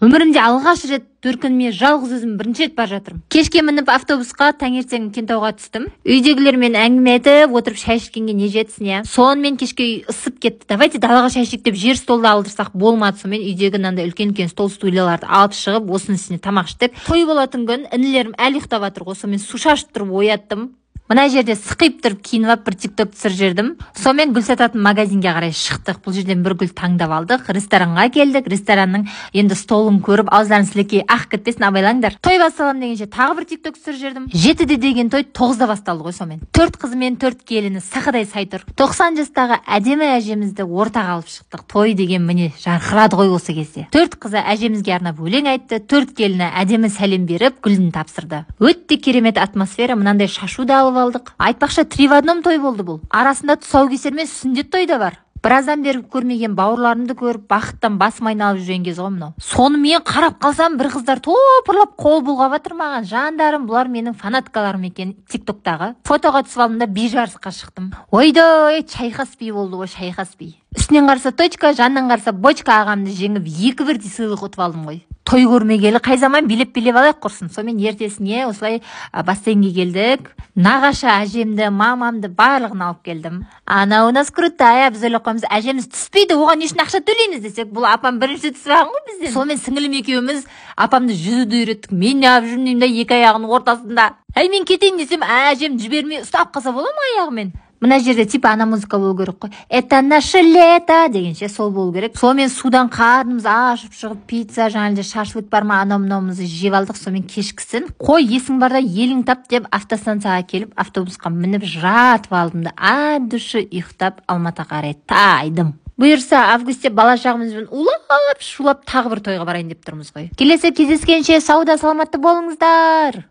өмірімде алғаш рет төркініме жалғыз өзім бірінші рет бара жатырмын. Кешке мініп автобусқа таңертең кентауға түстім. Үйдегілермен әңгіме айтып отырып шай ішкенге не жетсін иә? Сонымен кешке үй ысып кетті. Давайте далаға шай ішейік деп жер столды алдырсақ болмады. Сонымен үйдегі мынандай үлкен үлкен стол стульяларды алып шығып осының үстіне тамақ іштік. Той болатын күн інілерім әлі ұйықтап жатыр ғой. Сонымен су шашып тұрып ояттым. Мына жерде сықиып тұрып киініп алып бір тик ток түсіріп жібердім. Сонымен гүл сататын магазинге қарай шықтық. Бұл жерден бір гүл таңдап алдық. Ресторанға келдік. Ресторанның енді столын көріп ауыздарың сілекей ақ кетпесін абайлаңдар. Той басталамын дегенше тағы бір тик ток түсіріп жібердім. Жетіде деген той тоғызда басталды ғой сонымен. Төрт қызы мен төрт келіні сақадай сай тұр. Тоқсан жастағы әдемі әжемізді ортаға алып шықтық. Той деген міне жарқырады ғой осы кезде. Төрт қызы әжемізге арнап өлең айтты. Төрт келіні әдемі сәлем беріп гүлін тапсырды. Өте керемет атмосфера мынандай шашуды алып алдық айтпақшы три в одном той болды бұл арасында тұсаукесер мен сүндет той да бар. Біраздан бері көрмеген бауырларымды көріп бақыттан басым айналып жүрген кез ғой мынау сонымен қарап қалсам бір қыздар топырлап қол бұлғап жатыр маған. Жандарым бұлар менің фанаткаларым екен тик токтағы фотоға түсіп алдым да би жарысқа шықтым. Ойдой шайқас би болды ғой шайқас би үстінен қараса точка жанынан қараса бочка ағамды жеңіп екі бірдей сыйлық ұтып алдым ғой. Той көрмегелі қай заман билеп билеп алайық құрсын. Сонымен ертесіне осылай бассейнге келдік. Нағашы әжемді мамамды барлығын алып келдім. Она у нас крутая біз ойлап қоямыз әжеміз түспейді оған не үшін ақша төлейміз десек бұл апам бірінші түсіп алған ғой бізден. Сонымен сіңілім екеуміз апамды жүзуді үйреттік. Мен неғып жүрмін деймін да екі аяғының ортасында. Әй мен кетейін десем әжем жібермей ұстап қалса бола ма аяғымен? Мына жерде типа ана музыка болу керек қой. Это наше лето дегенше сол болу керек. Сонымен судан қарнымыз ашып шығып пицца жаңағыдай шашлык бар ма анау мынауымызды жеп алдық сонымен кешкісін. Қой есің барда елің тап деп автостанцияға келіп автобусқа мініп жатып алдым да от души ұйықтап алматыға қарай тайдым. Бұйырса августте бала шағамызбен улап шулап тағы бір тойға барайын деп тұрмыз ғой. Келесі кездескенше сауда саламатты болыңыздар!